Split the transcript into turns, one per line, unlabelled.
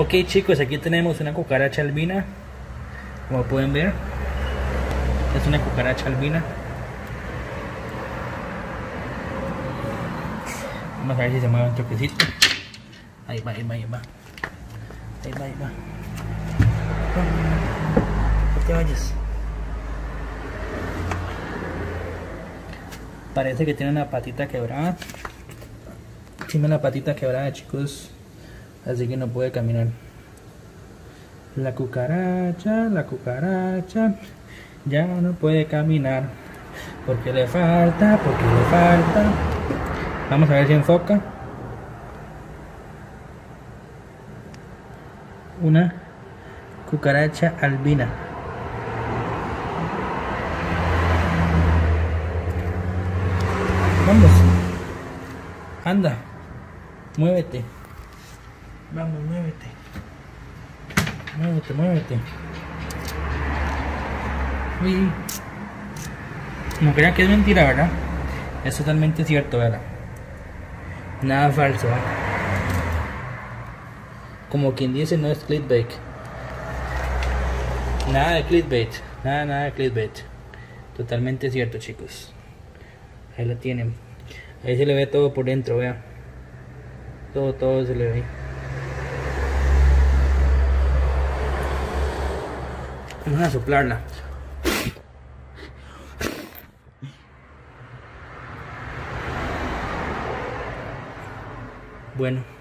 Ok chicos, aquí tenemos una cucaracha albina. Como pueden ver. Es una cucaracha albina. Vamos a ver si se mueve un toquecito. Ahí va, ahí va, ahí va. Ahí va, ahí va. No vayas. Parece que tiene una patita quebrada. Tiene la patita quebrada, chicos. Así que no puede caminar. La cucaracha, la cucaracha. Ya no puede caminar. Porque le falta, porque le falta. Vamos a ver si enfoca. Una cucaracha albina. Vamos. Anda. Muévete. Vamos, muévete. Muévete, muévete. Uy. No crean que es mentira, ¿verdad? Es totalmente cierto, ¿verdad? Nada falso, ¿eh? Como quien dice, no es clickbait. Nada de clickbait. Nada, nada de clickbait. Totalmente cierto, chicos. Ahí lo tienen. Ahí se le ve todo por dentro, vean. Todo, todo se le ve. Vamos a soplarla. Bueno.